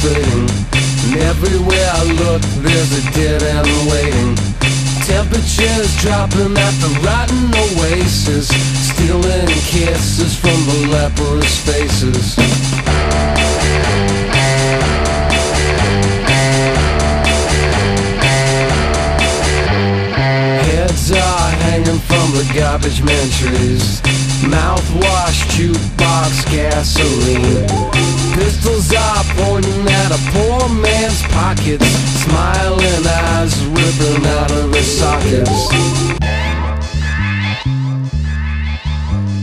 frustrating. And everywhere I look, there's a dead end waiting. Temperatures dropping at the rotten oasis, stealing kisses from the leprous faces. Heads are hanging from the garbage man trees. Jukebox, gasoline. Pistols are pointing at a poor man's pockets. Smiling eyes ripping out of his sockets.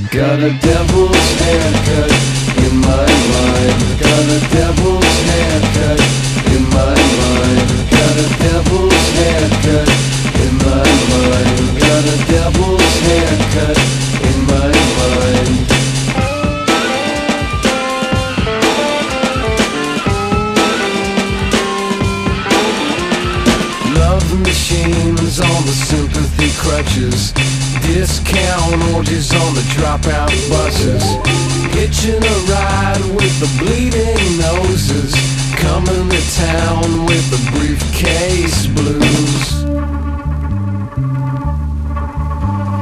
Got a devil's haircut in my mind. Got a devil's machines on the sympathy crutches. Discount orgies on the dropout buses. Hitching a ride with the bleeding noses. Coming to town with the briefcase blues.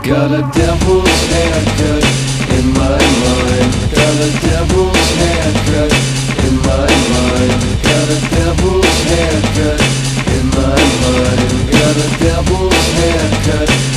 Got a devil's fool's haircut.